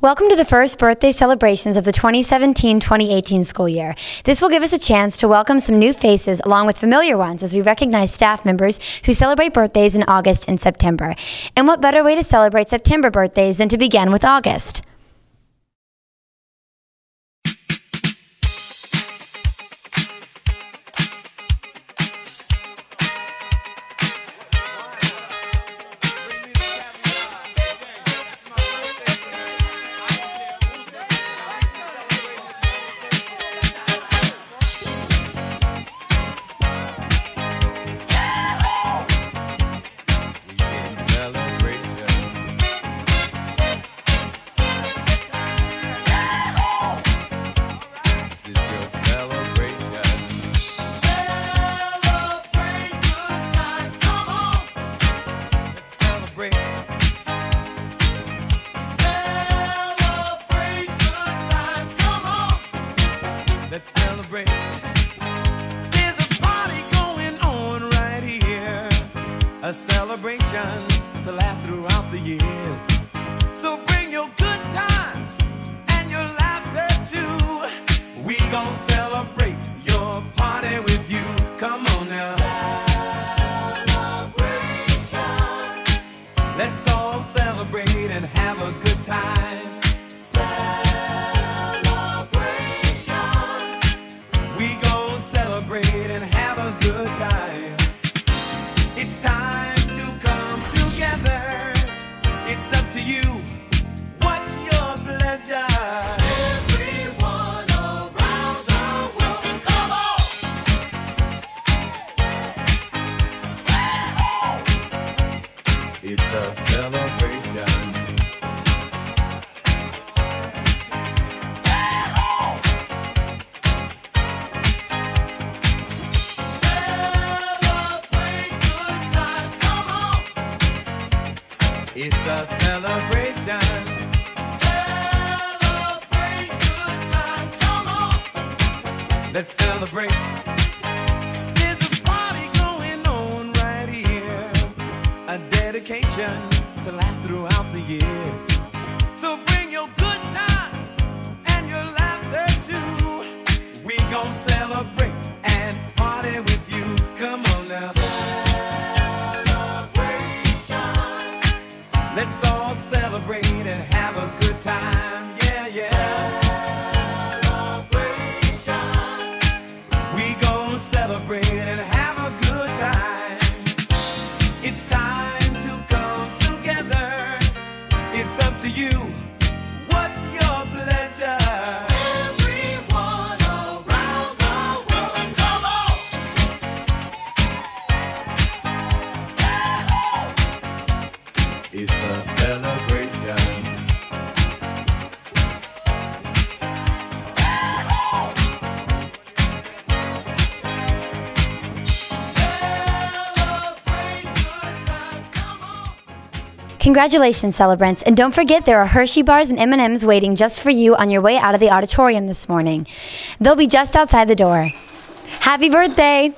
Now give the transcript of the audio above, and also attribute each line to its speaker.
Speaker 1: Welcome to the first birthday celebrations of the 2017 2018 school year. This will give us a chance to welcome some new faces along with familiar ones as we recognize staff members who celebrate birthdays in August and September. And what better way to celebrate September birthdays than to begin with August?
Speaker 2: A celebration to last throughout the years. So bring your good times and your laughter too. We gon' It's a celebration. Celebrate good times, come on! Let's celebrate. There's a party going on right here. A dedication to last throughout the years. So bring your good times and your laughter too. We gon' celebrate Let's all celebrate and have a good time. Yeah, yeah.
Speaker 1: Congratulations, celebrants, and don't forget there are Hershey bars and M&Ms waiting just for you on your way out of the auditorium this morning. They'll be just outside the door. Happy birthday!